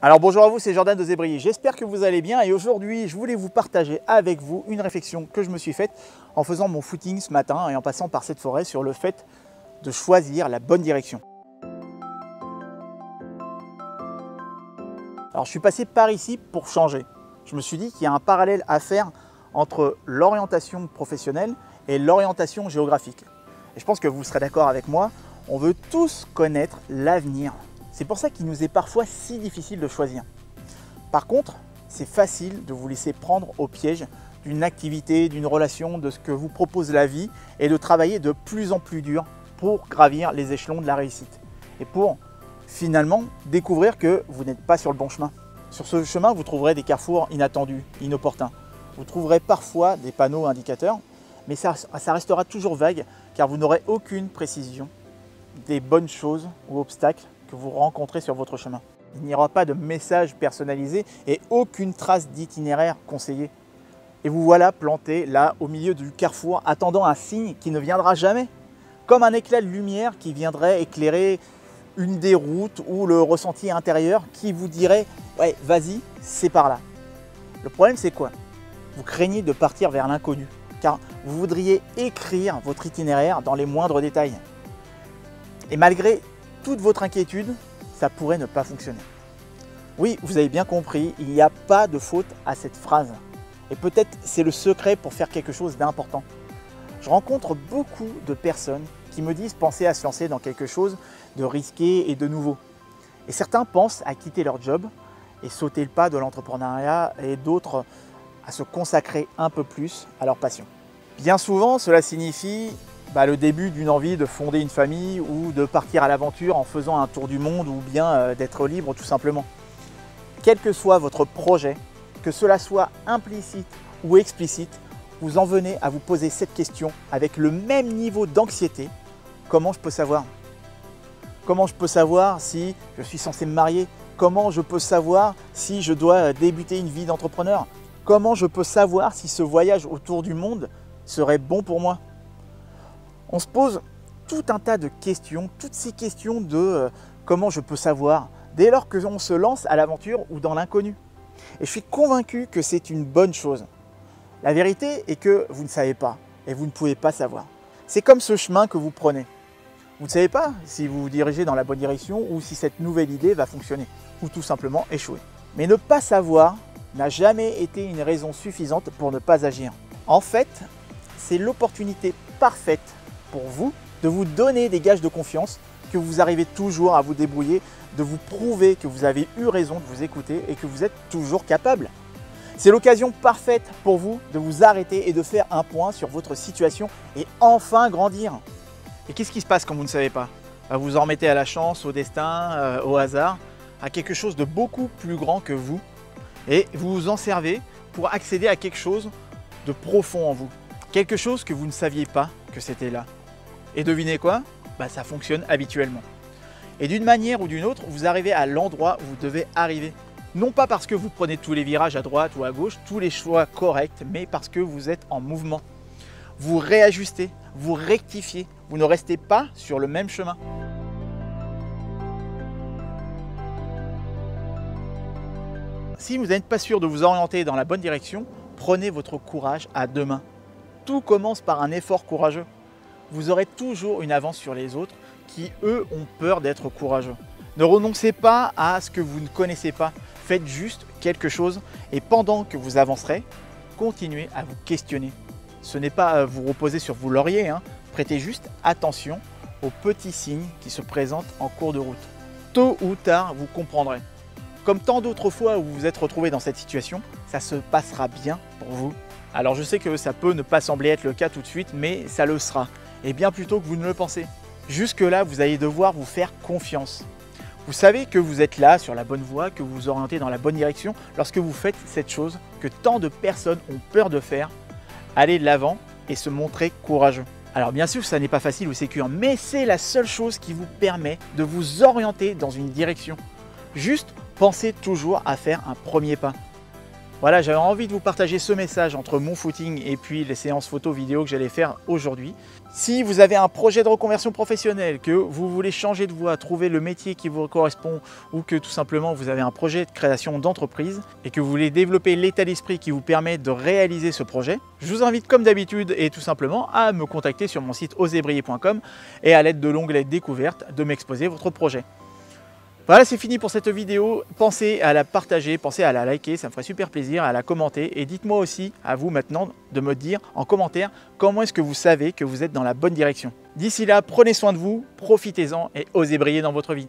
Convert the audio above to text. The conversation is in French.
Alors bonjour à vous, c'est Jordan de Zébrier. J'espère que vous allez bien et aujourd'hui je voulais vous partager avec vous une réflexion que je me suis faite en faisant mon footing ce matin et en passant par cette forêt sur le fait de choisir la bonne direction. Alors je suis passé par ici pour changer. Je me suis dit qu'il y a un parallèle à faire entre l'orientation professionnelle et l'orientation géographique. Et je pense que vous serez d'accord avec moi, on veut tous connaître l'avenir c'est pour ça qu'il nous est parfois si difficile de choisir. Par contre, c'est facile de vous laisser prendre au piège d'une activité, d'une relation, de ce que vous propose la vie et de travailler de plus en plus dur pour gravir les échelons de la réussite. Et pour finalement découvrir que vous n'êtes pas sur le bon chemin. Sur ce chemin, vous trouverez des carrefours inattendus, inopportuns. Vous trouverez parfois des panneaux indicateurs, mais ça, restera toujours vague car vous n'aurez aucune précision des bonnes choses ou obstacles que vous rencontrez sur votre chemin. Il n'y aura pas de message personnalisé et aucune trace d'itinéraire conseillé. Et vous voilà planté là au milieu du carrefour attendant un signe qui ne viendra jamais. Comme un éclat de lumière qui viendrait éclairer une des routes ou le ressenti intérieur qui vous dirait ouais vas-y c'est par là. Le problème c'est quoi? Vous craignez de partir vers l'inconnu car vous voudriez écrire votre itinéraire dans les moindres détails. Et malgré toute votre inquiétude, ça pourrait ne pas fonctionner. Oui, vous avez bien compris, il n'y a pas de faute à cette phrase. Et peut-être c'est le secret pour faire quelque chose d'important. Je rencontre beaucoup de personnes qui me disent penser à se lancer dans quelque chose de risqué et de nouveau. Et certains pensent à quitter leur job et sauter le pas de l'entrepreneuriat et d'autres à se consacrer un peu plus à leur passion. Bien souvent, cela signifie bah, le début d'une envie de fonder une famille ou de partir à l'aventure en faisant un tour du monde ou bien euh, d'être libre tout simplement. Quel que soit votre projet, que cela soit implicite ou explicite, vous en venez à vous poser cette question avec le même niveau d'anxiété. Comment je peux savoir? Comment je peux savoir si je suis censé me marier? Comment je peux savoir si je dois débuter une vie d'entrepreneur? Comment je peux savoir si ce voyage autour du monde serait bon pour moi? On se pose tout un tas de questions, toutes ces questions de euh, comment je peux savoir dès lors que l'on se lance à l'aventure ou dans l'inconnu. Et je suis convaincu que c'est une bonne chose. La vérité est que vous ne savez pas et vous ne pouvez pas savoir. C'est comme ce chemin que vous prenez. Vous ne savez pas si vous vous dirigez dans la bonne direction ou si cette nouvelle idée va fonctionner ou tout simplement échouer. Mais ne pas savoir n'a jamais été une raison suffisante pour ne pas agir. En fait, c'est l'opportunité parfaite pour vous de vous donner des gages de confiance, que vous arrivez toujours à vous débrouiller, de vous prouver que vous avez eu raison de vous écouter et que vous êtes toujours capable. C'est l'occasion parfaite pour vous de vous arrêter et de faire un point sur votre situation et enfin grandir. Et qu'est-ce qui se passe quand vous ne savez pas? Bah, Vous en remettez à la chance, au destin, euh, au hasard, à quelque chose de beaucoup plus grand que vous et vous vous en servez pour accéder à quelque chose de profond en vous. Quelque chose que vous ne saviez pas que c'était là. Et devinez quoi? Bah, Ça fonctionne habituellement. Et d'une manière ou d'une autre, vous arrivez à l'endroit où vous devez arriver. Non pas parce que vous prenez tous les virages à droite ou à gauche, tous les choix corrects, mais parce que vous êtes en mouvement. Vous réajustez, vous rectifiez, vous ne restez pas sur le même chemin. Si vous n'êtes pas sûr de vous orienter dans la bonne direction, prenez votre courage à deux mains. Tout commence par un effort courageux vous aurez toujours une avance sur les autres qui, eux, ont peur d'être courageux. Ne renoncez pas à ce que vous ne connaissez pas. Faites juste quelque chose et pendant que vous avancerez, continuez à vous questionner. Ce n'est pas vous reposer sur vos lauriers, hein. prêtez juste attention aux petits signes qui se présentent en cours de route. Tôt ou tard, vous comprendrez. Comme tant d'autres fois où vous vous êtes retrouvé dans cette situation, ça se passera bien pour vous. Alors je sais que ça peut ne pas sembler être le cas tout de suite, mais ça le sera et bien plus tôt que vous ne le pensez. Jusque-là, vous allez devoir vous faire confiance. Vous savez que vous êtes là sur la bonne voie, que vous vous orientez dans la bonne direction lorsque vous faites cette chose que tant de personnes ont peur de faire, aller de l'avant et se montrer courageux. Alors bien sûr, ça n'est pas facile ou sécure, mais c'est la seule chose qui vous permet de vous orienter dans une direction. Juste pensez toujours à faire un premier pas. Voilà, j'avais envie de vous partager ce message entre mon footing et puis les séances photo vidéo que j'allais faire aujourd'hui. Si vous avez un projet de reconversion professionnelle, que vous voulez changer de voie, trouver le métier qui vous correspond ou que tout simplement vous avez un projet de création d'entreprise et que vous voulez développer l'état d'esprit qui vous permet de réaliser ce projet, je vous invite comme d'habitude et tout simplement à me contacter sur mon site osebriller.com et à l'aide de l'onglet découverte de m'exposer votre projet. Voilà, c'est fini pour cette vidéo. Pensez à la partager, pensez à la liker, ça me ferait super plaisir, à la commenter. Et dites-moi aussi, à vous maintenant, de me dire en commentaire comment est-ce que vous savez que vous êtes dans la bonne direction. D'ici là, prenez soin de vous, profitez-en et osez briller dans votre vie.